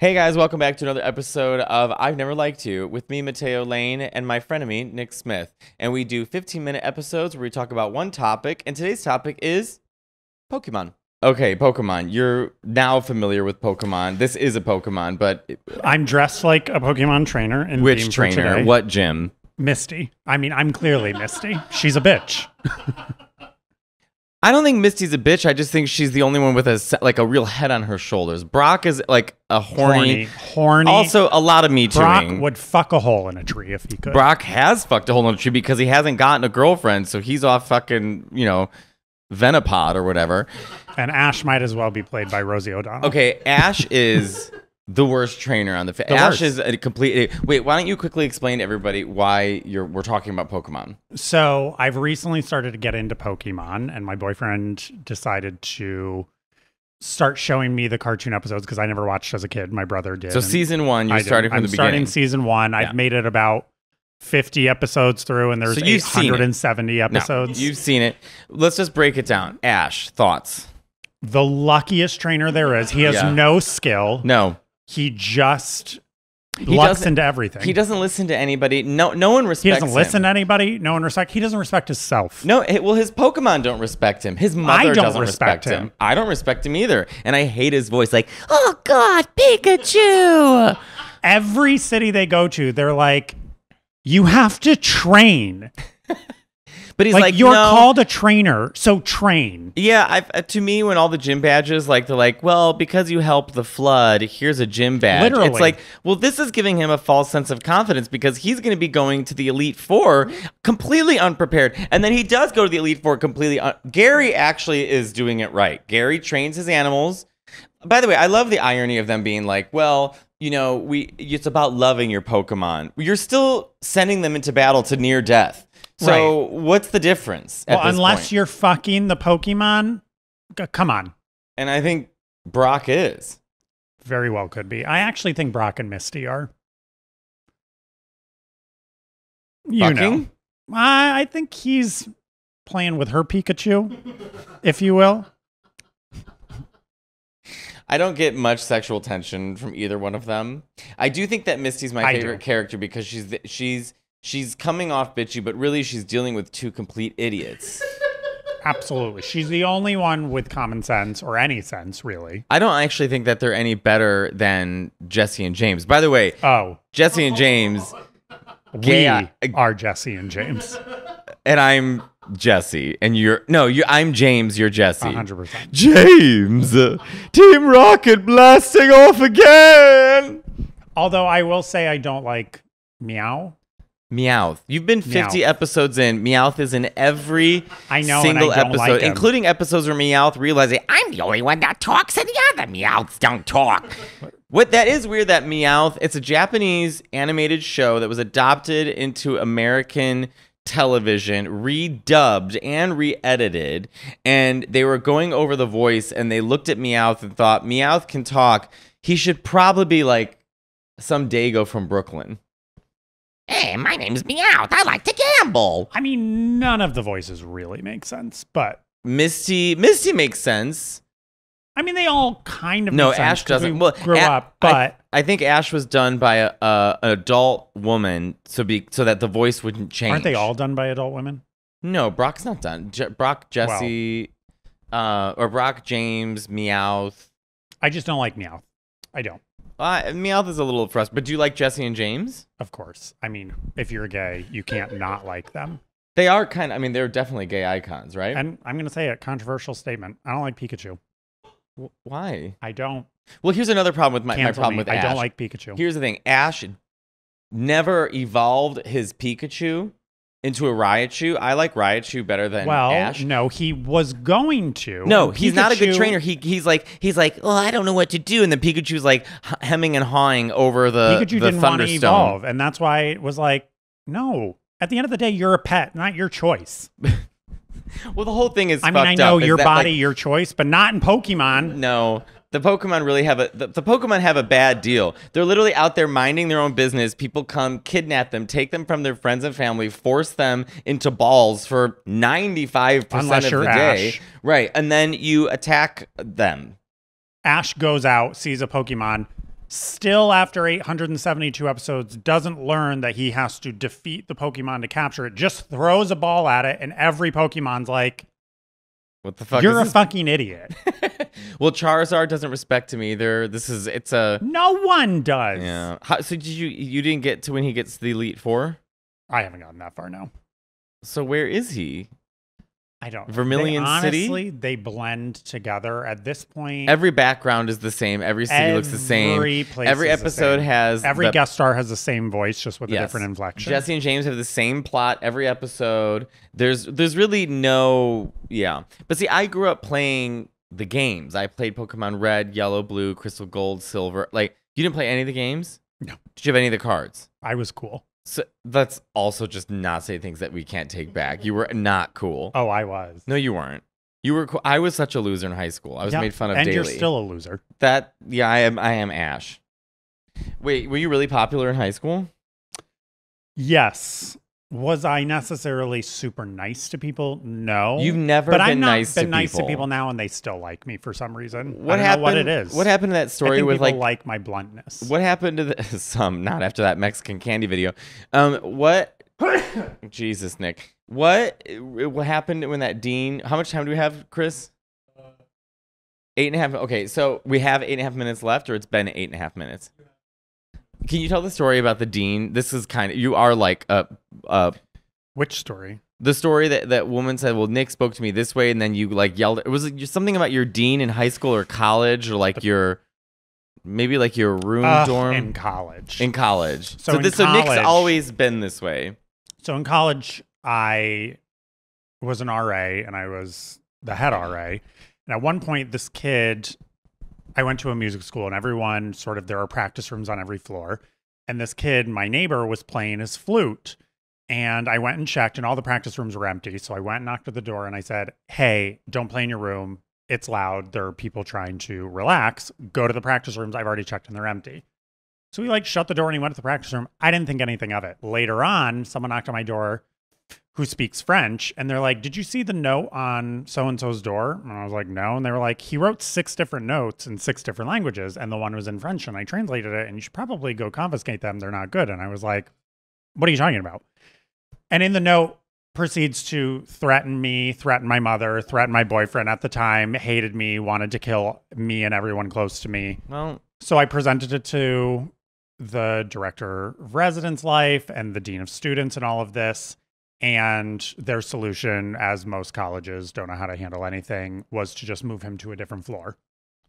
Hey guys, welcome back to another episode of I've Never Liked You with me, Matteo Lane, and my frenemy, Nick Smith. And we do 15 minute episodes where we talk about one topic, and today's topic is Pokemon. Okay, Pokemon. You're now familiar with Pokemon. This is a Pokemon, but I'm dressed like a Pokemon trainer. In which trainer? What gym? Misty. I mean, I'm clearly Misty. She's a bitch. I don't think Misty's a bitch. I just think she's the only one with a like a real head on her shoulders. Brock is like a horny. Horny. Horny. Also, a lot of me Brock would fuck a hole in a tree if he could. Brock has fucked a hole in a tree because he hasn't gotten a girlfriend, so he's off fucking, you know, Venipod or whatever. and Ash might as well be played by Rosie O'Donnell. Okay, Ash is the worst trainer on the fa- The Ash worst. is a complete. Eh, wait, why don't you quickly explain to everybody why you're we're talking about Pokemon? So I've recently started to get into Pokemon, and my boyfriend decided to start showing me the cartoon episodes because I never watched as a kid. My brother did. So season one, you're I did. starting from I'm the starting beginning. season one. Yeah. I've made it about 50 episodes through, and there's So you've seen it. 870 No, episodes. you've seen it. Let's just break it down. Ash, thoughts? the luckiest trainer there is. He has Yeah. no skill. No, He just He doesn't- into everything. he doesn't listen to anybody. No, no one respects. He doesn't listen Him. to anybody. No one respect. He doesn't respect himself. No, it- well, his Pokemon don't respect him. His mother doesn't respect, respect him. him. I don't respect him either, and I hate his voice. Like, oh God, Pikachu. Every city they go to, they're like, "You have to train. But he's Like, like, you're no. called a trainer, so train." Yeah, I've, uh, to me, when all the gym badges, like they're like, well, because you helped the flood, here's a gym badge. Literally. It's like, well, this is giving him a false sense of confidence because he's going to be going to the Elite Four completely unprepared, and then he does go to the Elite Four completely. Un- Gary actually is doing it right. Gary trains his animals. By the way, I love the irony of them being like, well, you know, we it's about loving your Pokemon. You're still sending them into battle to near death. So what's the difference? Well, unless point? you're fucking the Pokemon, come on. And I think Brock is. Very well could be. I actually think Brock and Misty are. You know. I, I think he's playing with her Pikachu, if you will. I don't get much sexual tension from either one of them. I do think that Misty's my I do. favorite character because she's the, she's she's coming off bitchy, but really she's dealing with two complete idiots. Absolutely. She's the only one with common sense or any sense, really. I don't actually think that they're any better than Jessie and James. By the way, Oh, Jessie and James, we Gay- uh, are Jessie and James. and I'm Jessie, and you're no, you. I'm James. You're Jessie. 100%. James, Team Rocket blasting off again. Although I will say I don't like Meow. Meowth. You've been 50 Meowth. episodes in. Meowth is in every I know, and I single episode, like including episodes where Meowth realizing I'm the only one that talks and the other Meowths don't talk. What that is weird that Meowth, it's a Japanese animated show that was adopted into American television, redubbed and re-edited, and they were going over the voice and they looked at Meowth and thought Meowth can talk. He should probably be like some Dago from Brooklyn. Hey, my name's Meowth. I like to gamble. I mean, none of the voices really make sense, but Misty, Misty makes sense. I mean, they all kind of No, make sense doesn't. We Well, grew A- up, but I, think Ash was done by a, a an adult woman, so be so that the voice wouldn't change. aren't they all done by adult women? No, Brock's not done. Je- Brock, Jessie, uh, or Brock, James, Meowth. I just don't like Meow. I don't. Uh, Meowth is a little frustrated. But do you like Jessie and James? Of course. I mean, if you're gay, you can't not like them. They are kind of. I mean, they're definitely gay icons, right? And I'm going to say a controversial statement. I don't like Pikachu. W- Why? I don't. Well, here's another problem with my, my problem me. with I don't like Pikachu. Here's the thing Ash never evolved his Pikachu into a Raichu. I like Raichu better than well, Ash. no, he was going to. No, he's not a good trainer. He he's like he's like, oh, I don't know what to do, and then Pikachu's like hemming and hawing over the Pikachu the didn't want to evolve, and that's why it was like, no. At the end of the day, you're a pet, not your choice. Well, the whole thing is. I mean, I know your that, body, like, your choice, but not in Pokemon. no, the Pokemon really have a the, the Pokemon have a bad deal. They're literally out there minding their own business. People come, kidnap them, take them from their friends and family, force them into balls for ninety five percent Unless of you're the day. Ash. Right, and then you attack them. Ash goes out, sees a Pokemon, still after 872 episodes doesn't learn that he has to defeat the Pokemon to capture it. Just throws a ball at it, and every Pokemon's like, What the fuck? "You're a is fucking idiot." well, Charizard doesn't respect him either. This is it's a no one does. yeah. How, so did you you didn't get to when he gets the Elite Four? I haven't gotten that far. No, So where is he? I don't. know. Vermilion they, City? Honestly, they blend together at this point. Every background is the same. Every city looks the same. Every place Every is the episode has Every the- guest star has the same voice, just with a different inflection. Jessie and James have the same plot every episode. There's there's really no yeah. But see, I grew up playing the games. I played Pokemon Red, Yellow, Blue, Crystal, Gold, Silver. Like you didn't play any of the games. No. Did you have any of the cards? I was cool. So that's also just not say things that we can't take back. You were not cool. Oh, I was. No, you weren't. You were. Cool. I was such a loser in high school. I was Yep, made fun of and daily. you're still a loser. that. Yeah, I am. I am Ash. Wait, were you really popular in high school? Yes. Was I necessarily super nice to people? No. You've never but been I'm not nice been to nice people. to people now, and they still like me for some reason. What I don't happened? know what it is. What happened to that I story think with people like like my bluntness. What happened to the some not after that Mexican candy video? Um, what? Jesus, Nick. What? What happened when that dean? How much time do we have, Chris? Eight and a half. Okay, so we have eight and a half minutes left, or it's been eight and a half minutes. Can you tell the story about the dean? This is kind of you are like a, uh Which story? the story that that woman said. Well, Nick spoke to me this way, and then you like yelled. It was it something about your dean in high school or college, or like your maybe like your room Ugh, dorm in college. in college. So So, in this, so Nick's always been this way. So in college, I was an RA and I was the head RA. And at one point, this kid, I went to a music school and everyone sort of, there are practice rooms on every floor. And this kid, my neighbor, was playing his flute. And I went and checked, and all the practice rooms were empty. So I went and knocked at the door and I said, Hey, don't play in your room. It's loud. There are people trying to relax. Go to the practice rooms. I've already checked and they're empty. So he like shut the door and he went to the practice room. I didn't think anything of it. Later on, someone knocked on my door who speaks French and they're like, Did you see the note on so and so's door? And I was like, No. And they were like, He wrote six different notes in six different languages and the one was in French and I translated it and you should probably go confiscate them. They're not good. And I was like, What are you talking about? And in the note, proceeds to threaten me, threaten my mother, threaten my boyfriend at the time, hated me, wanted to kill me and everyone close to me. Well, So I presented it to the director of residence life and the dean of students and all of this. And their solution, as most colleges don't know how to handle anything, was to just move him to a different floor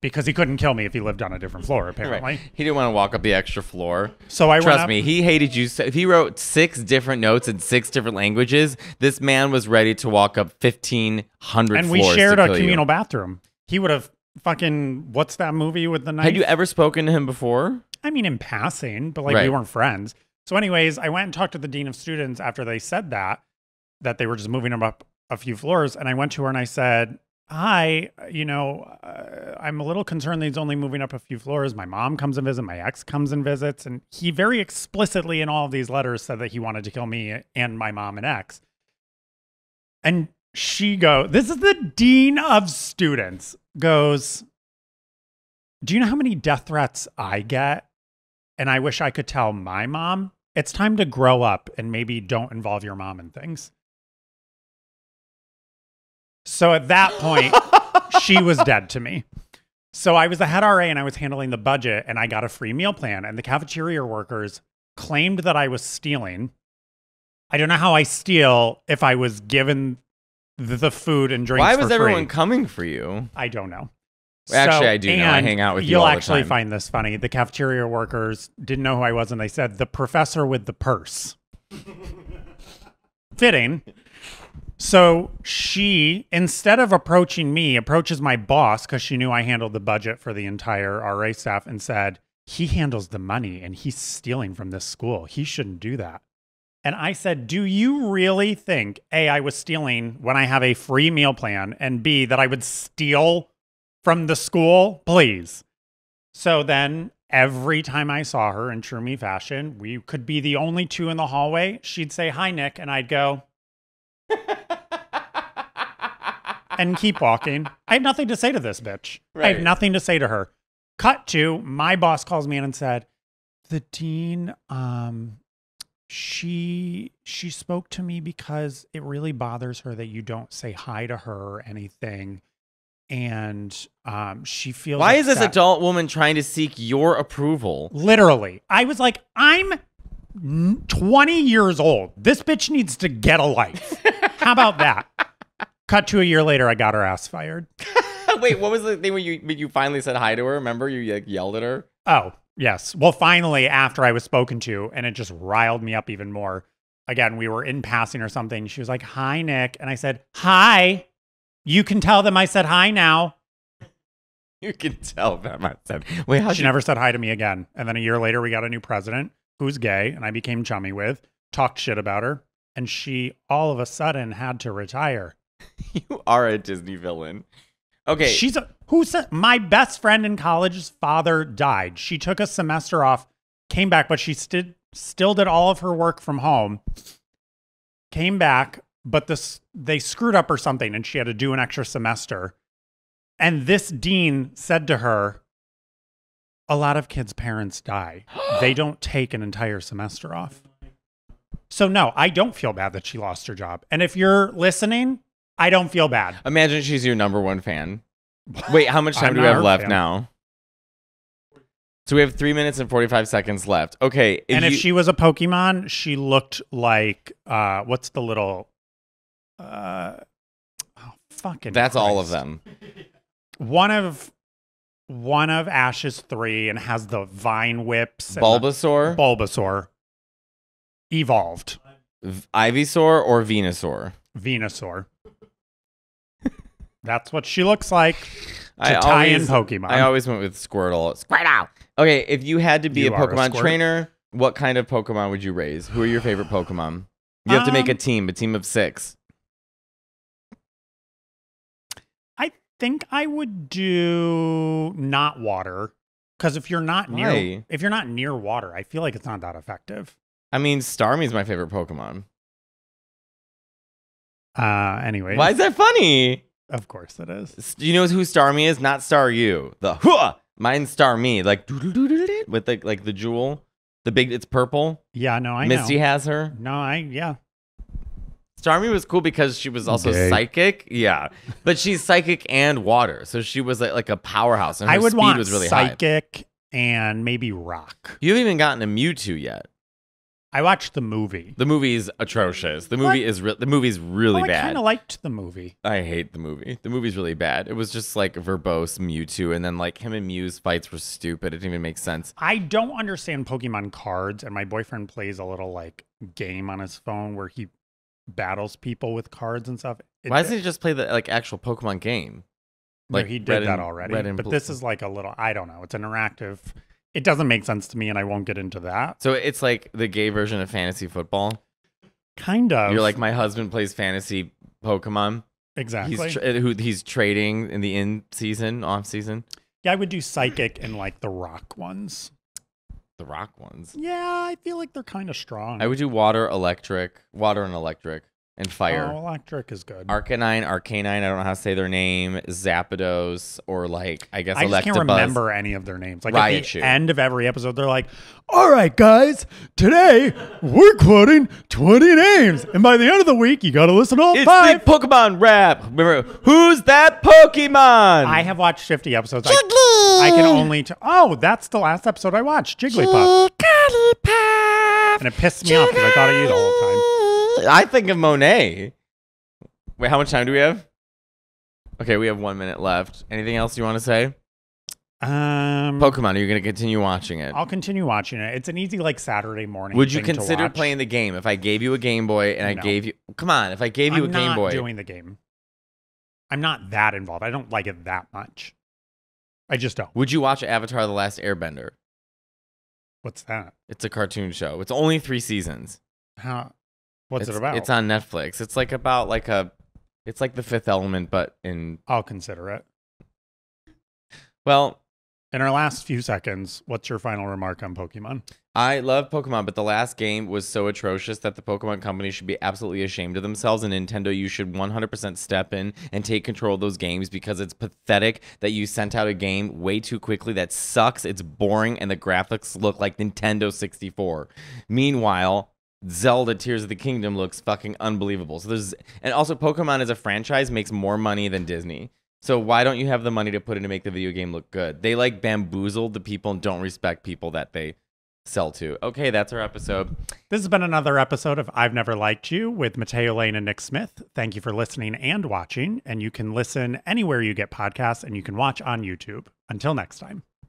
because he couldn't kill me if he lived on a different floor, apparently. right. He didn't want to walk up the extra floor. So I Trust up- me, he hated you. So if he wrote six different notes in six different languages, this man was ready to walk up fifteen hundred. and we shared a kill you. communal bathroom. He would have fucking what's that movie with the knife? Had you ever spoken to him before? I mean, in passing, but like we weren't friends. So, anyways, I went and talked to the dean of students after they said that, that they were just moving him up a few floors. And I went to her and I said, Hi, you know, uh, I'm a little concerned that he's only moving up a few floors. My mom comes and visits, my ex comes and visits. And he very explicitly in all of these letters said that he wanted to kill me and my mom and ex. And she go, This is the dean of students, goes, Do you know how many death threats I get? and I wish I could tell my mom, it's time to grow up and maybe don't involve your mom in things. So at that point, she was dead to me. So I was the head RA and I was handling the budget and I got a free meal plan and the cafeteria workers claimed that I was stealing. I don't know how I steal if I was given the, food and drinks Why was everyone coming for you? I don't know. Actually, I do know. I hang out with you You'll all the actually time. find this funny. The cafeteria workers didn't know who I was, and they said the professor with the purse. Fitting. So she, instead of approaching me, approaches my boss because she knew I handled the budget for the entire RA staff and said, He handles the money and he's stealing from this school. He shouldn't do that. And I said, Do you really think, A, I was stealing when I have a free meal plan, and B, that I would steal from the school? Please. So then every time I saw her in true me fashion, we could be the only two in the hallway. She'd say, Hi, Nick. And I'd go, and keep walking. I have nothing to say to this bitch. I have nothing to say to her. Cut to my boss calls me in and said, "The dean, um, she she spoke to me because it really bothers her that you don't say hi to her or anything, and um, she feels Why is this adult woman trying to seek your approval? Literally, I was like, I'm 20 years old. This bitch needs to get a life. How about that? Cut to a year later, I got her ass fired. Wait, what was the thing when you when you finally said hi to her? Remember you like yelled at her? Oh, yes. Well, finally, after I was spoken to, and it just riled me up even more. Again, we were in passing or something. She was like, Hi, Nick. And I said, Hi. You can tell them I said hi now. You can tell them I said. Wait, how She never said hi to me again. And then a year later, we got a new president who's gay, and I became chummy with, talked shit about her, and she all of a sudden had to retire. you are a Disney villain. Okay, She's a who said my best friend in college's father died. She took a semester off, came back, but she still still did all of her work from home. Came back, but this they screwed up or something, and she had to do an extra semester. And this dean said to her, "A lot of kids' parents die. they don't take an entire semester off." So no, I don't feel bad that she lost her job. And if you're listening, I don't feel bad. imagine she's your number one fan. Wait, how much time do we have left fan. now? So we have three minutes and forty five seconds left. Okay, and if you- she was a Pokemon, she looked like uh what's the little uh oh fucking that's all of them. One of one of Ash's three and has the vine whips Bulbasaur, Bulbasaur evolved. V- Ivysaur, or Venusaur? Venusaur. That's what she looks like I tie always, in Pokemon. I always went with Squirtle. Squirtle. Okay, if you had to be You a are a Pokemon trainer, what kind of Pokemon would you raise? Who are your favorite Pokemon? You have to make a Um, team, a team of six. Think I would do not water. Because if you're not near Why? if you're not near water, I feel like it's not that effective. I mean, Starmie's my favorite Pokemon. Uh anyway. Why is that funny? Of course it is. Do you know who Starmie is? Not Star You. The huh. Mine's Starmie. Like with the like the jewel, the big. It's purple. Yeah, no, I Misty know. has her. No, I yeah. Starmie was cool because she was also Gay. psychic. Yeah, but she's psychic and water, so she was like, like a powerhouse, and her I would speed want was really high. psychic and maybe rock. You haven't even gotten a Mewtwo yet. I watched the movie. The movie's atrocious. The movie What? is the movie's really oh, I bad. kind of liked the movie. I hate the movie. The movie's really bad. It was just like verbose Mewtwo, and then like him and Mew's fights were stupid. It didn't even make sense. I don't understand Pokemon cards, and my boyfriend plays a little like game on his phone where he battles people with cards and stuff. It- Why doesn't he just play the like actual Pokemon game? No, Like he did that and- already. but this is like a little. I don't know. It's interactive. It doesn't make sense to me, and I won't get into that. So it's like the gay version of fantasy football. Kind of. You're like my husband plays fantasy Pokemon. exactly. He's tra- uh, who he's trading in the in season, off season. yeah, I would do psychic and like the rock ones. The rock ones. Yeah, I feel like they're kind of strong. I would do water, electric, water and electric, and fire. Oh, electric is good. Arcanine, Arcanine, I don't know how to say their name, Zapdos, or like I guess I just can't remember any of their names. Like Riot at the Shoe. end of every episode, they're like, "All right, guys, today we're quoting 20 names, and by the end of the week, you got to listen to all It's five. the Pokemon rap. Remember, who's that Pokemon? I have watched 50 episodes. I, I can only. T- oh, that's the last episode I watched, Jigglypuff, and it pissed me off because I thought of you the whole time. I think of Monet. Wait, how much time do we have? Okay, we have one minute left. Anything else you want to say? Um, Pokemon, are you going to continue watching it? I'll continue watching it. It's an easy like Saturday morning. Would you thing to consider watch. playing the game if I gave you a Game Boy and I No. gave you? Come on, if I gave you I'm a Game not Boy, doing the game. I'm not that involved. I don't like it that much. I just don't. would you watch Avatar: The Last Airbender? What's that? It's a cartoon show. It's only three seasons. How? What's it's, it about? It's on Netflix. It's like about like a, it's like the Fifth Element, but in I'll consider it. well, In our last few seconds, what's your final remark on Pokemon? I love Pokemon, but the last game was so atrocious that the Pokemon company should be absolutely ashamed of themselves. And Nintendo, you should 100% step in and take control of those games because it's pathetic that you sent out a game way too quickly that sucks, it's boring, and the graphics look like Nintendo 64. Meanwhile, Zelda Tears of the Kingdom looks fucking unbelievable. So there's and also Pokemon as a franchise makes more money than Disney. So why don't you have the money to put in to make the video game look good? They like bamboozled the people and don't respect people that they sell to. Okay, that's our episode. This has been another episode of I've Never Liked You with Matteo Lane and Nick Smith. Thank you for listening and watching. And you can listen anywhere you get podcasts and you can watch on YouTube. Until next time.